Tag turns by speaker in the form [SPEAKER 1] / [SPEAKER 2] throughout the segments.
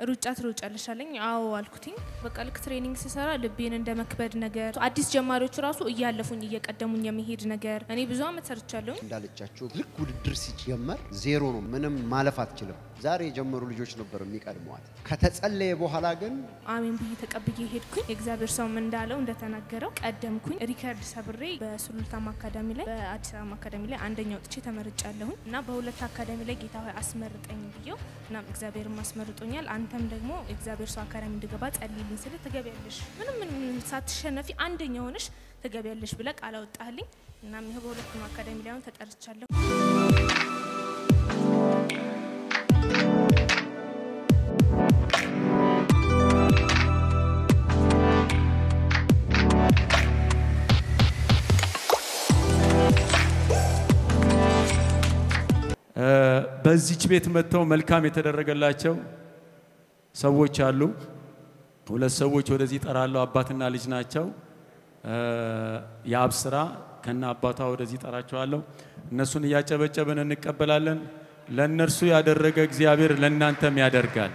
[SPEAKER 1] ሩጫ ትሮጫለሽ አለኝ። አዎ አልኩትኝ። በቃ ልክ training ስሰራ ልቤን እንደ መክበድ ነገር አዲስ ጀማሪዎቹ ራሱ እያለፉኝ እየቀደሙኝ የሚሄድ ነገር እኔ ብዙ አመት ሰርቻለሁኝ።
[SPEAKER 2] እንዳለቻችሁ ልክ ውድድር ሲጀመር ዜሮ ነው፣ ምንም ማለፍ አትችልም። ዛሬ የጀመሩ ልጆች ነበር የሚቀድመዋት። ከተጸለየ በኋላ ግን
[SPEAKER 1] አሜን ብዬ ተቀብዬ ሄድኩኝ። የእግዚአብሔር ሰውም እንዳለው እንደተናገረው ቀደምኩኝ። ሪከርድ ሰብሬ በሱሉልታም አካዳሚ ላይ በአዲስ አበባ አካዳሚ ላይ አንደኛ ወጥቼ ተመርጫለሁኝ እና በሁለት አካዳሚ ላይ ጌታ ሆይ አስመርጠኝ ብዬው እናም እግዚአብሔርም አስመርጦኛል። አንተም ደግሞ እግዚአብሔር ሰው አካዳሚ እንድገባ ጸልይልኝ ስል ትገቢያለሽ፣ ምንም ምንም ሳትሸነፊ አንደኛ ሆነሽ ትገቢያለሽ ብለህ ቃል አወጣልኝ። እናም ይኸው በሁለቱም አካዳሚ ላይ አሁን ተጠርቻለሁ።
[SPEAKER 3] በዚች ቤት መጥተው መልካም የተደረገላቸው ሰዎች አሉ። ሁለት ሰዎች ወደዚህ ጠራለሁ። አባትና ልጅ ናቸው። የአብ ስራ ከነ አባቷ ወደዚህ ጠራቸዋለሁ። እነሱን እያጨበጨብን እንቀበላለን። ለእነርሱ ያደረገ እግዚአብሔር ለእናንተም ያደርጋል።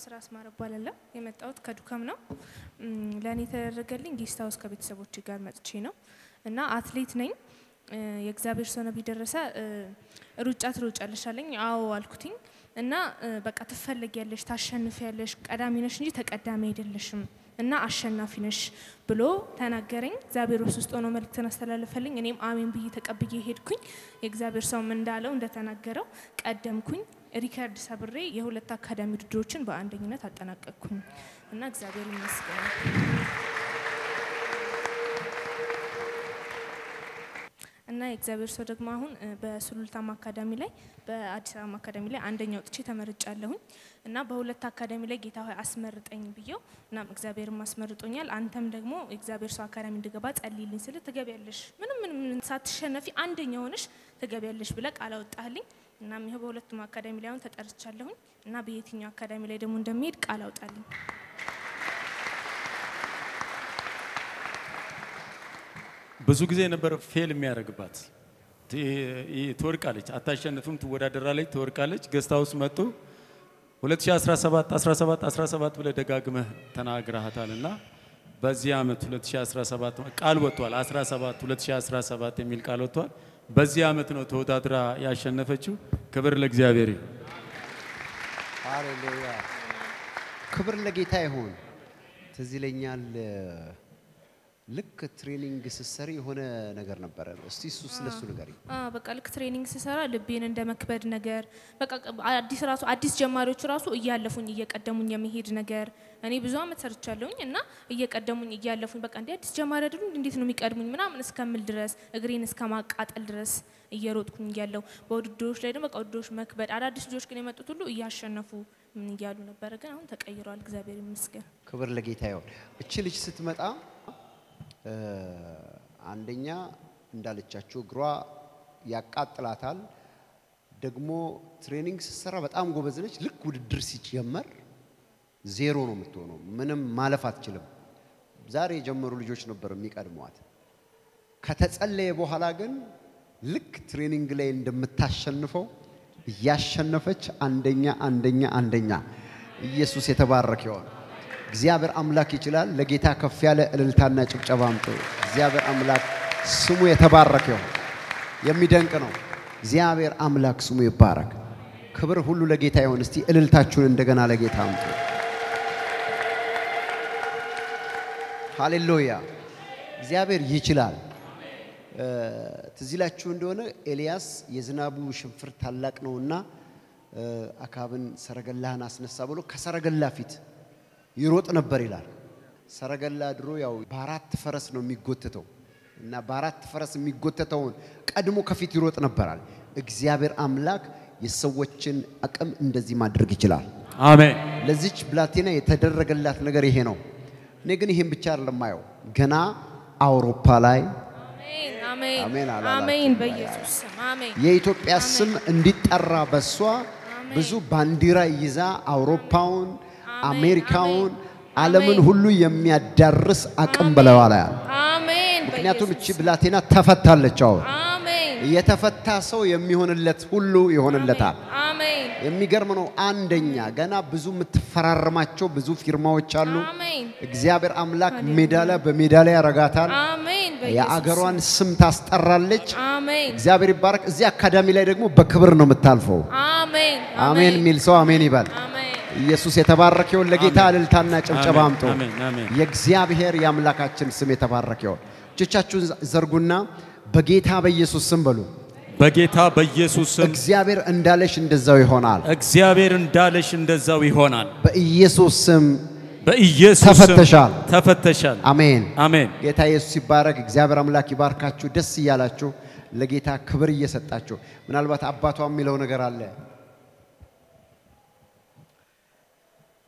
[SPEAKER 1] አብስራ አስማረ እባላለሁ። የመጣሁት ከዱከም ነው። ለእኔ የተደረገልኝ guest house ከቤተሰቦች ጋር መጥቼ ነው እና አትሌት ነኝ። የእግዚአብሔር ሰው ነቢይ ደረሰ ሩጫ ትሮጫለሽ አለኝ። አዎ አልኩትኝ እና በቃ ትፈለጊያለሽ፣ ታሸንፊያለሽ፣ ቀዳሚ ነሽ እንጂ ተቀዳሚ አይደለሽም እና አሸናፊ ነሽ ብሎ ተናገረኝ። እግዚአብሔር ውስጥ ሆኖ መልእክትን አስተላለፈልኝ። እኔም አሜን ብዬ ተቀብዬ ሄድኩኝ። የእግዚአብሔር ሰውም እንዳለው እንደተናገረው ቀደምኩኝ። ሪከርድ ሰብሬ የሁለት አካዳሚ ውድድሮችን በአንደኝነት አጠናቀቅኩኝ እና እግዚአብሔር ይመስገን። እና የእግዚአብሔር ሰው ደግሞ አሁን በሱሉልታም አካዳሚ ላይ በአዲስ አበባ አካዳሚ ላይ አንደኛ ወጥቼ ተመርጫለሁኝ እና በሁለት አካዳሚ ላይ ጌታ ሆይ አስመርጠኝ ብዬው እናም እግዚአብሔርም አስመርጦኛል። አንተም ደግሞ የእግዚአብሔር ሰው አካዳሚ እንድገባ ጸልይልኝ ስል ትገቢያለሽ፣ ምንም ምንም ሳትሸነፊ አንደኛ ሆነሽ ትገቢያለሽ ብለህ ቃል አወጣልኝ። እናም ይኸው በሁለቱም አካዳሚ ላይ አሁን ተጠርቻለሁኝ እና በየትኛው አካዳሚ ላይ ደግሞ እንደሚሄድ ቃል አውጣልኝ።
[SPEAKER 3] ብዙ ጊዜ ነበር fail የሚያደርግባት። ትወድቃለች፣ አታሸንፍም፣ ትወዳደራለች፣ ትወድቃለች። ገስት መጡ 2017 17 17 ብለህ ደጋግመህ ተናግረሃታል እና በዚህ ዓመት 2017 ቃል ወጥቷል። 17 2017 የሚል ቃል ወጥቷል። በዚህ ዓመት ነው ተወዳድራ ያሸነፈችው። ክብር ለእግዚአብሔር ይሁን።
[SPEAKER 2] ሃሌሉያ ክብር ለጌታ ይሁን። ትዝ ይለኛል ልክ training ስትሰሪ የሆነ ነገር ነበረ። እስቲ እሱ ስለሱ ንገሪኝ።
[SPEAKER 1] በቃ ልክ training ስሰራ ልቤን እንደ መክበድ ነገር በቃ አዲስ ራሱ አዲስ ጀማሪዎቹ ራሱ እያለፉኝ እየቀደሙኝ የሚሄድ ነገር እኔ ብዙ አመት ሰርቻለሁኝ እና እየቀደሙኝ እያለፉኝ በቃ እንዲ አዲስ ጀማሪ አይደሉ እንዴት ነው የሚቀድሙኝ ምናምን እስከምል ድረስ እግሬን እስከ ማቃጠል ድረስ እየሮጥኩኝ እያለሁ በውድድሮች ላይ ደግሞ በቃ ውድድሮች መክበድ አዳዲስ ልጆች ግን የመጡት ሁሉ እያሸነፉ ምን እያሉ ነበረ። ግን አሁን ተቀይረዋል። እግዚአብሔር ይመስገን።
[SPEAKER 2] ክብር ለጌታ ይሁን። እቺ ልጅ ስትመጣ አንደኛ እንዳለቻችሁ እግሯ ያቃጥላታል። ደግሞ training ስትሰራ በጣም ጎበዝ ነች። ልክ ውድድር ሲጀመር ዜሮ ነው የምትሆነው። ምንም ማለፍ አትችልም። ዛሬ የጀመሩ ልጆች ነበር የሚቀድሟት። ከተጸለየ በኋላ ግን ልክ training ላይ እንደምታሸንፈው እያሸነፈች አንደኛ አንደኛ አንደኛ ኢየሱስ የተባረከ ይሁን። እግዚአብሔር አምላክ ይችላል። ለጌታ ከፍ ያለ እልልታና ጭብጨባ አምጡ። እግዚአብሔር አምላክ ስሙ የተባረከ ይሁን። የሚደንቅ ነው። እግዚአብሔር አምላክ ስሙ ይባረክ። ክብር ሁሉ ለጌታ ይሁን። እስቲ እልልታችሁን እንደገና ለጌታ አምጡ። ሃሌሉያ! እግዚአብሔር ይችላል። ትዝ ይላችሁ እንደሆነ ኤልያስ የዝናቡ ሽንፍር ታላቅ ነውና አካብን ሰረገላህን አስነሳ ብሎ ከሰረገላ ፊት ይሮጥ ነበር ይላል። ሰረገላ ድሮ ያው በአራት ፈረስ ነው የሚጎተተው እና በአራት ፈረስ የሚጎተተውን ቀድሞ ከፊት ይሮጥ ነበራል። እግዚአብሔር አምላክ የሰዎችን አቅም እንደዚህ ማድረግ ይችላል።
[SPEAKER 3] አሜን።
[SPEAKER 2] ለዚች ብላቴና የተደረገላት ነገር ይሄ ነው። እኔ ግን ይሄን ብቻ አይደለም ማየው፣ ገና አውሮፓ ላይ
[SPEAKER 1] አሜን
[SPEAKER 2] አሜን አላላችሁም?
[SPEAKER 1] አሜን። በኢየሱስ
[SPEAKER 2] የኢትዮጵያ ስም እንዲጠራ በሷ ብዙ ባንዲራ ይዛ አውሮፓውን፣ አሜሪካውን፣ ዓለምን ሁሉ የሚያዳርስ አቅም
[SPEAKER 1] አሜን አሜን።
[SPEAKER 2] ምክንያቱም እቺ ብላቴና ተፈታለች። አሁን የተፈታ ሰው የሚሆንለት ሁሉ ይሆንለታል። የሚገርም ነው። አንደኛ ገና ብዙ የምትፈራረማቸው ብዙ ፊርማዎች አሉ። እግዚአብሔር አምላክ ሜዳሊያ በሜዳሊያ ያረጋታል። የአገሯን ስም ታስጠራለች። እግዚአብሔር ይባረክ። እዚህ አካዳሚ ላይ ደግሞ በክብር ነው የምታልፈው።
[SPEAKER 1] አሜን።
[SPEAKER 2] የሚል ሰው አሜን ይባል። ኢየሱስ የተባረከ ይሁን። ለጌታ እልልታና ጭብጨባ አምጡ። የእግዚአብሔር የአምላካችን ስም የተባረከ ይሁን። እጆቻችሁን ዘርጉና በጌታ በኢየሱስ ስም በሉ።
[SPEAKER 3] በጌታ በኢየሱስ ስም
[SPEAKER 2] እግዚአብሔር እንዳለሽ እንደዛው ይሆናል።
[SPEAKER 3] እግዚአብሔር እንዳለሽ እንደዛው ይሆናል።
[SPEAKER 2] በኢየሱስ ስም
[SPEAKER 3] በኢየሱስ
[SPEAKER 2] ተፈተሻል።
[SPEAKER 3] ተፈተሻል።
[SPEAKER 2] አሜን።
[SPEAKER 3] አሜን።
[SPEAKER 2] ጌታ ኢየሱስ ይባረክ። እግዚአብሔር አምላክ ይባርካችሁ። ደስ እያላችሁ ለጌታ ክብር እየሰጣችሁ ምናልባት አባቷ የሚለው ነገር አለ።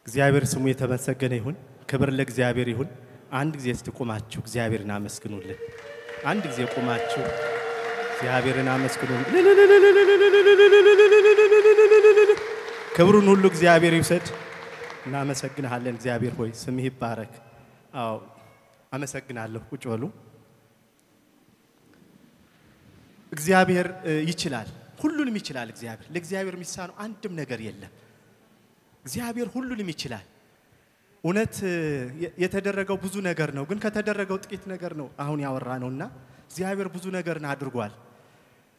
[SPEAKER 4] እግዚአብሔር ስሙ የተመሰገነ ይሁን። ክብር ለእግዚአብሔር ይሁን። አንድ ጊዜ እስቲ ቁማችሁ እግዚአብሔርን አመስግኑልን። አንድ ጊዜ ቁማችሁ እግዚአብሔርን አመስግኑልን። ክብሩን ሁሉ እግዚአብሔር ይውሰድ። እናመሰግንሃለን። እግዚአብሔር ሆይ ስምህ ይባረክ። አዎ አመሰግናለሁ። ቁጭ በሉ። እግዚአብሔር ይችላል፣ ሁሉንም ይችላል። እግዚአብሔር ለእግዚአብሔር የሚሳነው አንድም ነገር የለም። እግዚአብሔር ሁሉንም ይችላል። እውነት የተደረገው ብዙ ነገር ነው፣ ግን ከተደረገው ጥቂት ነገር ነው አሁን ያወራ ነውና እግዚአብሔር ብዙ ነገርን አድርጓል።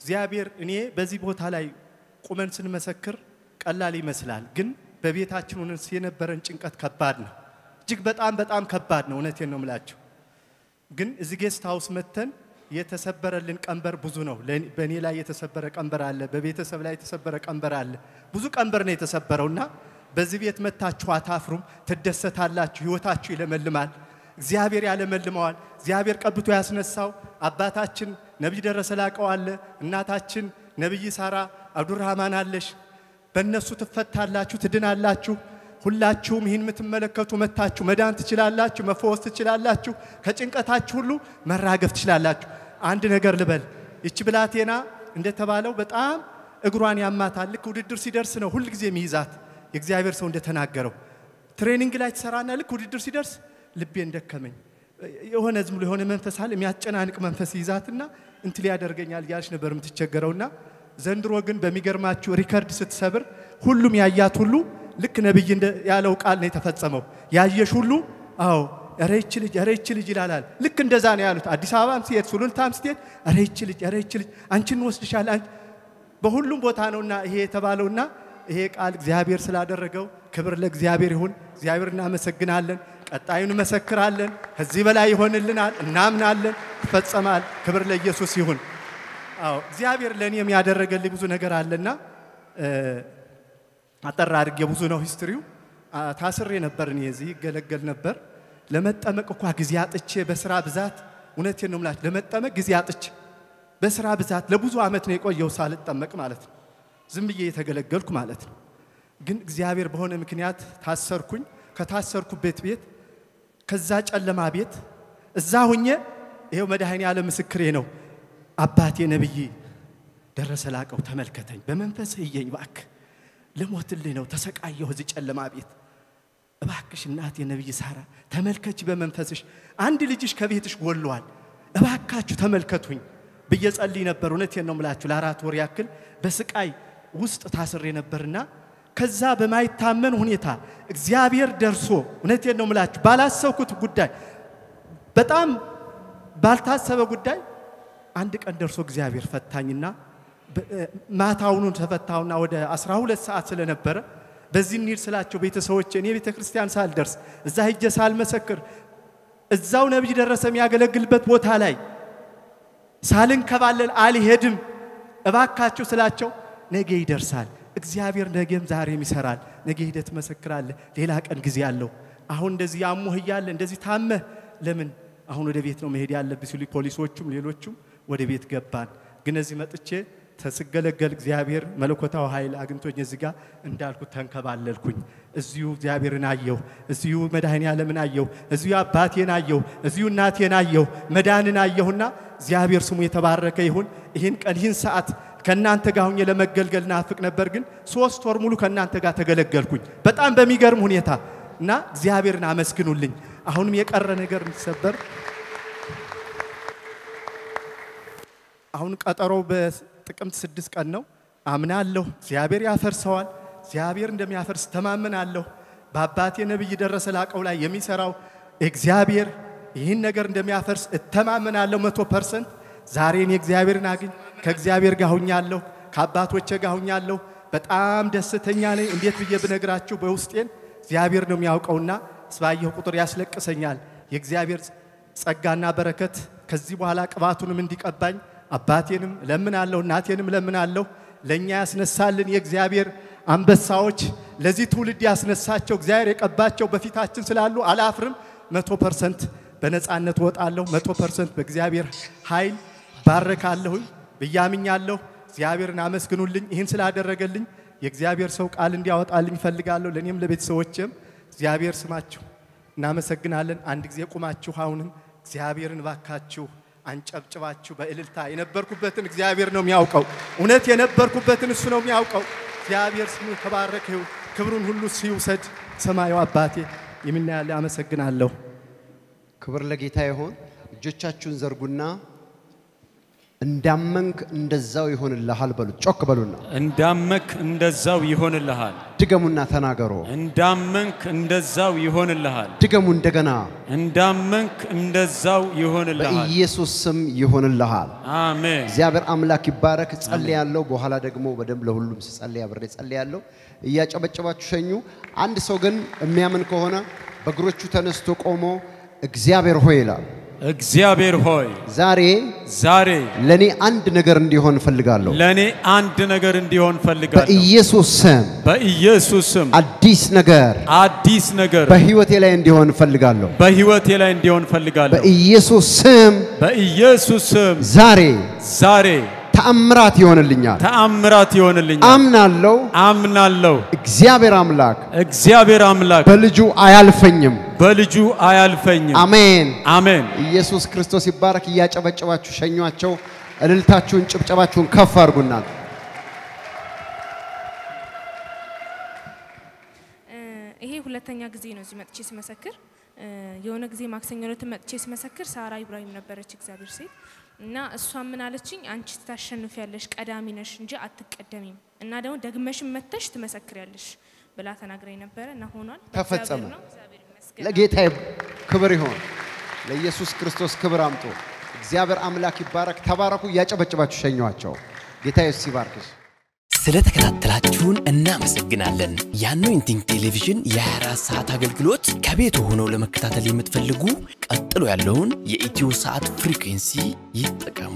[SPEAKER 4] እግዚአብሔር እኔ በዚህ ቦታ ላይ ቁመን ስንመሰክር ቀላል ይመስላል፣ ግን በቤታችን ሆነን የነበረን ጭንቀት ከባድ ነው። እጅግ በጣም በጣም ከባድ ነው። እውነቴን ነው የምላችሁ። ግን እዚህ guest house መተን የተሰበረልን ቀንበር ብዙ ነው። በእኔ ላይ የተሰበረ ቀንበር አለ፣ በቤተሰብ ላይ የተሰበረ ቀንበር አለ። ብዙ ቀንበር ነው የተሰበረው እና በዚህ ቤት መታችሁ አታፍሩም፣ ትደሰታላችሁ፣ ህይወታችሁ ይለመልማል። እግዚአብሔር ያለመልመዋል። እግዚአብሔር ቀብቶ ያስነሳው አባታችን ነቢይ ደረሰ ላቀው አለ፣ እናታችን ነቢይ ሳራ አብዱራህማን አለሽ። በእነሱ ትፈታላችሁ፣ ትድናላችሁ። ሁላችሁም ይህን የምትመለከቱ መታችሁ መዳን ትችላላችሁ፣ መፈወስ ትችላላችሁ፣ ከጭንቀታችሁ ሁሉ መራገፍ ትችላላችሁ። አንድ ነገር ልበል፣ ይቺ ብላቴና እንደተባለው በጣም እግሯን ያማታል። ልክ ውድድር ሲደርስ ነው ሁል ጊዜ የሚይዛት የእግዚአብሔር ሰው እንደተናገረው training ላይ ትሰራና ልክ ውድድር ሲደርስ ልቤን ደከመኝ የሆነ ዝም ብሎ የሆነ መንፈስ አለ የሚያጨናንቅ መንፈስ ይዛትና እንትን ያደርገኛል እያለች ነበር የምትቸገረውና ዘንድሮ ግን በሚገርማችሁ record ስትሰብር ሁሉም ያያት ሁሉ ልክ ነብይ ያለው ቃል ነው የተፈጸመው። ያየሽ ሁሉ አዎ ኧረ ልጅ ኧረ ይቺ ልጅ ይላል። ልክ እንደዛ ነው ያሉት። አዲስ አበባም ሲሄድ ሱሉልታም ስትሄድ ኧረ ልጅ ኧረ ልጅ አንቺ በሁሉም ቦታ ነውና ይሄ የተባለውና ይሄ ቃል እግዚአብሔር ስላደረገው ክብር ለእግዚአብሔር ይሁን። እግዚአብሔር እናመሰግናለን። ቀጣዩን መሰክራለን። ከዚህ በላይ ይሆንልናል፣ እናምናለን፣ ይፈጸማል። ክብር ለኢየሱስ ይሁን። አዎ እግዚአብሔር ለእኔም ያደረገልኝ ብዙ ነገር አለና አጠር አድርጌ ብዙ ነው ሂስትሪው። ታስሬ ነበር እኔ እዚህ ይገለገል ነበር። ለመጠመቅ እንኳ ጊዜ አጥቼ በስራ ብዛት እውነቴን ነው የምላችሁ ለመጠመቅ ጊዜ አጥቼ በስራ ብዛት ለብዙ ዓመት ነው የቆየው ሳልጠመቅ ማለት ነው። ዝም ብዬ የተገለገልኩ ማለት ነው። ግን እግዚአብሔር በሆነ ምክንያት ታሰርኩኝ። ከታሰርኩበት ቤት ከዛ ጨለማ ቤት እዛ ሁኜ ይሄው መድኃኔ ዓለም ምስክሬ ነው። አባቴ ነብይ ደረሰ ላቀው ተመልከተኝ፣ በመንፈስ እየኝ እባክህ ልሞትልህ ነው ተሰቃየሁ እዚህ ጨለማ ቤት እባክሽ እናቴ ነብይ ሳራ ተመልከች በመንፈስሽ አንድ ልጅሽ ከቤትሽ ጎሏል እባካችሁ ተመልከቱኝ ብዬ ጸልይ ነበር እውነቴን ነው ምላችሁ ለአራት ወር ያክል በስቃይ ውስጥ ታስሬ ነበርና ከዛ በማይታመን ሁኔታ እግዚአብሔር ደርሶ እውነቴን ነው ምላችሁ ባላሰብኩት ጉዳይ በጣም ባልታሰበ ጉዳይ አንድ ቀን ደርሶ እግዚአብሔር ፈታኝና ማታውኑ ተፈታውና ወደ 12 ሰዓት ስለነበረ በዚህ እንሂድ ስላቸው ቤተሰቦች እኔ ቤተ ክርስቲያን ሳልደርስ እዛ ሂጄ ሳልመሰክር እዛው ነቢይ ደረሰ የሚያገለግልበት ቦታ ላይ ሳልንከባለል አልሄድም። እባካችሁ ስላቸው ነገ ይደርሳል። እግዚአብሔር ነገም ዛሬም ይሰራል። ነገ ሂደህ ትመሰክራለህ። ሌላ ቀን ጊዜ አለው። አሁን እንደዚህ ያሞህ እያለ እንደዚህ ታመህ ለምን? አሁን ወደ ቤት ነው መሄድ ያለብህ ሲሉ ፖሊሶቹም ሌሎቹም ወደ ቤት ገባን። ግን እዚህ መጥቼ ተስገለገል እግዚአብሔር መለኮታዊ ኃይል አግኝቶኝ እዚህ ጋር እንዳልኩት ተንከባለልኩኝ። እዚሁ እግዚአብሔርን አየሁ፣ እዚሁ መድኃኔ ዓለምን አየሁ፣ እዚሁ አባቴን አየሁ፣ እዚሁ እናቴን አየሁ፣ መዳንን አየሁና እግዚአብሔር ስሙ የተባረከ ይሁን። ይህን ቀን ይህን ሰዓት ከእናንተ ጋር ሁኜ ለመገልገል ናፍቅ ነበር፣ ግን ሶስት ወር ሙሉ ከእናንተ ጋር ተገለገልኩኝ በጣም በሚገርም ሁኔታ እና እግዚአብሔርን አመስግኑልኝ። አሁንም የቀረ ነገር እንዲሰበር አሁን ቀጠሮ በጥቅምት ስድስት ቀን ነው። አምናለሁ እግዚአብሔር ያፈርሰዋል። እግዚአብሔር እንደሚያፈርስ ተማመናለሁ። በአባቴ ነቢይ ደረሰ ላቀው ላይ የሚሰራው እግዚአብሔር ይህን ነገር እንደሚያፈርስ እተማመናለሁ መቶ percent። ዛሬ እኔ እግዚአብሔርን አግኝ ከእግዚአብሔር ጋር ሁኛለሁ፣ ከአባቶቼ ጋር ሁኛለሁ። በጣም ደስተኛ ነኝ። እንዴት ብዬ ብነግራችሁ ውስጤን እግዚአብሔር ነው የሚያውቀውና ስባየሁ ቁጥር ያስለቅሰኛል። የእግዚአብሔር ጸጋና በረከት ከዚህ በኋላ ቅባቱንም እንዲቀባኝ አባቴንም ለምናለሁ፣ እናቴንም ለምናለሁ። ለእኛ ያስነሳልን የእግዚአብሔር አንበሳዎች ለዚህ ትውልድ ያስነሳቸው እግዚአብሔር የቀባቸው በፊታችን ስላሉ አላፍርም። መቶ percent በነፃነት ወጣለሁ። መቶ percent በእግዚአብሔር ኃይል ባረካለሁኝ ብያምኛለሁ። እግዚአብሔርን አመስግኑልኝ። ይህን ስላደረገልኝ የእግዚአብሔር ሰው ቃል እንዲያወጣልኝ እፈልጋለሁ። ለእኔም ለቤተሰቦችም እግዚአብሔር ስማችሁ እናመሰግናለን። አንድ ጊዜ ቁማችሁ አሁንም እግዚአብሔርን ባካችሁ አንጨብጭባችሁ በእልልታ የነበርኩበትን እግዚአብሔር ነው የሚያውቀው። እውነት የነበርኩበትን እሱ ነው የሚያውቀው። እግዚአብሔር ስሙ ተባረከ ይሁን። ክብሩን ሁሉ ሲውሰድ ሰማዩ አባቴ የምናያለ አመሰግናለሁ።
[SPEAKER 2] ክብር ለጌታ ይሆን። እጆቻችሁን ዘርጉና እንዳመንክ እንደዛው ይሆንልሃል በሉት። ጮክ በሉና
[SPEAKER 3] እንዳመክ እንደዛው ይሆንልሃል።
[SPEAKER 2] ድገሙና ተናገሩ።
[SPEAKER 3] እንዳመንክ እንደዛው ይሆንልሃል።
[SPEAKER 2] ድገሙ እንደገና።
[SPEAKER 3] እንዳመንክ እንደዛው ይሆንልሃል።
[SPEAKER 2] በኢየሱስ ስም ይሆንልሃል።
[SPEAKER 3] አሜን።
[SPEAKER 2] እግዚአብሔር አምላክ ይባረክ። ጸልያለሁ። በኋላ ደግሞ በደንብ ለሁሉም ስጸልይ አብሬ ጸልያለሁ። እያጨበጨባችሁ ሸኙ። አንድ ሰው ግን የሚያምን ከሆነ በእግሮቹ ተነስቶ ቆሞ እግዚአብሔር ሆይ ይላል።
[SPEAKER 3] እግዚአብሔር ሆይ
[SPEAKER 2] ዛሬ
[SPEAKER 3] ዛሬ
[SPEAKER 2] ለእኔ አንድ ነገር እንዲሆን እፈልጋለሁ።
[SPEAKER 3] ለእኔ አንድ ነገር እንዲሆን ፈልጋለሁ።
[SPEAKER 2] በኢየሱስ ስም
[SPEAKER 3] በኢየሱስ ስም
[SPEAKER 2] አዲስ ነገር
[SPEAKER 3] አዲስ ነገር
[SPEAKER 2] በህይወቴ ላይ እንዲሆን እፈልጋለሁ።
[SPEAKER 3] በህይወቴ ላይ እንዲሆን ፈልጋለሁ።
[SPEAKER 2] በኢየሱስ ስም
[SPEAKER 3] በኢየሱስ ስም
[SPEAKER 2] ዛሬ
[SPEAKER 3] ዛሬ
[SPEAKER 2] ተአምራት ይሆንልኛል።
[SPEAKER 3] ተአምራት ይሆንልኛል።
[SPEAKER 2] አምናለሁ።
[SPEAKER 3] አምናለሁ።
[SPEAKER 2] እግዚአብሔር አምላክ
[SPEAKER 3] እግዚአብሔር አምላክ
[SPEAKER 2] በልጁ አያልፈኝም።
[SPEAKER 3] በልጁ አያልፈኝም።
[SPEAKER 2] አሜን።
[SPEAKER 3] አሜን።
[SPEAKER 2] ኢየሱስ ክርስቶስ ይባረክ። እያጨበጨባችሁ ሸኟቸው። እልልታችሁን፣ ጭብጨባችሁን ከፍ አድርጉና
[SPEAKER 1] ይሄ ሁለተኛ ጊዜ ነው እዚህ መጥቼ ስመሰክር። የሆነ ጊዜ ማክሰኞ ዕለት መጥቼ ስመሰክር ሳራ ኢብራሂም ነበረች እግዚአብሔር ሴት እና እሷ ምን አለችኝ? አንቺ ታሸንፊያለሽ፣ ቀዳሚ ነሽ እንጂ አትቀደሚም እና ደግሞ ደግመሽም መተሽ ትመሰክሪያለሽ ብላ ተናግራኝ ነበረ እና ሆኗል።
[SPEAKER 2] ተፈጸመ። ለጌታ ክብር ይሆን። ለኢየሱስ ክርስቶስ ክብር አምጡ። እግዚአብሔር አምላክ ይባረክ። ተባረኩ። እያጨበጨባችሁ ሸኟቸው። ጌታ ኢየሱስ ይባርክሽ።
[SPEAKER 5] ስለተከታተላችሁን እናመሰግናለን። የ Anointing ቴሌቪዥን የ24 ሰዓት አገልግሎት ከቤት ሆነው ለመከታተል የምትፈልጉ ቀጥሎ ያለውን የኢትዮ ሳት frequency ይጠቀሙ።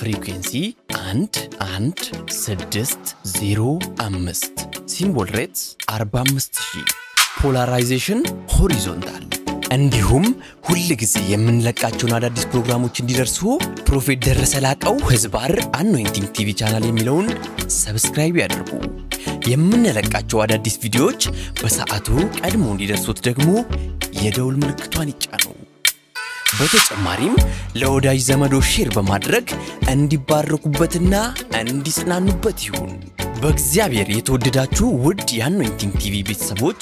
[SPEAKER 5] frequency 1 1 6 0 5 symbol rates 45000 polarization horizontal እንዲሁም ሁል ጊዜ የምንለቃቸውን አዳዲስ ፕሮግራሞች እንዲደርሱ Prophet ደረሰ ላቀው ህዝባር Anointing TV channel የሚለውን subscribe ያድርጉ። የምንለቃቸው አዳዲስ ቪዲዮዎች በሰዓቱ ቀድሞ እንዲደርሱት ደግሞ የደውል ምልክቷን ይጫኑ። በተጨማሪም ለወዳጅ ዘመዶ share በማድረግ እንዲባረኩበትና እንዲጽናኑበት ይሁን። በእግዚአብሔር የተወደዳችሁ ውድ የ Anointing TV ቤተሰቦች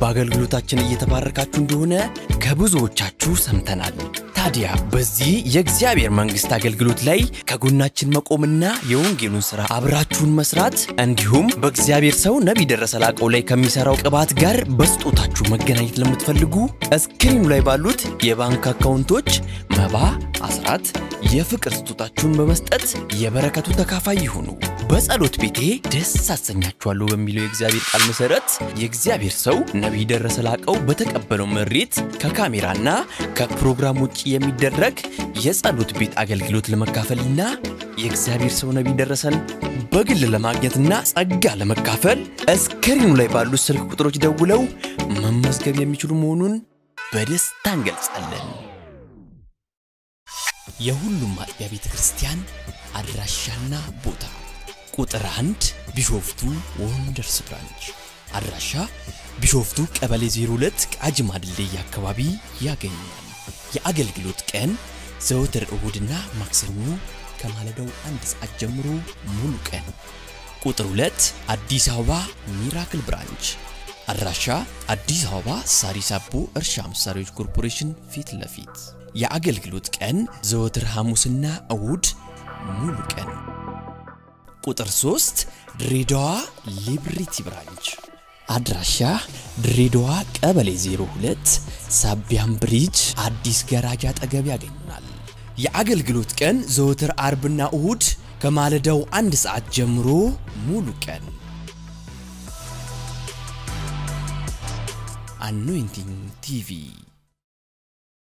[SPEAKER 5] በአገልግሎታችን እየተባረካችሁ እንደሆነ ከብዙዎቻችሁ ሰምተናል። ታዲያ በዚህ የእግዚአብሔር መንግሥት አገልግሎት ላይ ከጎናችን መቆምና የወንጌሉን ሥራ አብራችሁን መስራት እንዲሁም በእግዚአብሔር ሰው ነቢይ ደረሰ ላቀው ላይ ከሚሠራው ቅባት ጋር በስጦታችሁ መገናኘት ለምትፈልጉ እ screen ኡ ላይ ባሉት የባንክ account ኦች መባ፣ አስራት፣ የፍቅር ስጦታችሁን በመስጠት የበረከቱ ተካፋይ ይሁኑ። በጸሎት ቤቴ ደስ አሰኛችኋለሁ በሚለው የእግዚአብሔር ቃል መሰረት የእግዚአብሔር ሰው ነቢይ ደረሰ ላቀው በተቀበለው መሬት ከካሜራና ከፕሮግራም ውጭ የሚደረግ የጸሎት ቤት አገልግሎት ለመካፈልና የእግዚአብሔር ሰው ነቢይ ደረሰን በግል ለማግኘትና ጸጋ ለመካፈል እ screen ኡ ላይ ባሉት ስልክ ቁጥሮች ደውለው መመዝገብ የሚችሉ መሆኑን በደስታ እንገልጻለን። የሁሉም አጥቢያ ቤተ ክርስቲያን አድራሻና ቦታ ቁጥር አንድ ቢሾፍቱ Wonders branch አድራሻ ቢሾፍቱ ቀበሌ 02 ቃጂማ ድልድይ አካባቢ ያገኛል። የአገልግሎት ቀን ዘወትር እሁድና ማክሰኞ ከማለዳው አንድ ሰዓት ጀምሮ ሙሉ ቀን። ቁጥር 2 አዲስ አበባ Miracle branch አድራሻ አዲስ አበባ ሳሪስ አቦ እርሻ መሳሪያዎች ኮርፖሬሽን ፊት ለፊት የአገልግሎት ቀን ዘወትር ሐሙስና እሁድ ሙሉ ቀን። ቁጥር 3 ድሬዳዋ Liberty branch አድራሻ ድሬዳዋ ቀበሌ 02 ሳቢያን bridge አዲስ ገራጃ አጠገብ ያገኙናል። የአገልግሎት ቀን ዘወትር አርብና እሁድ ከማለዳው አንድ ሰዓት ጀምሮ ሙሉ ቀን። Anointing TV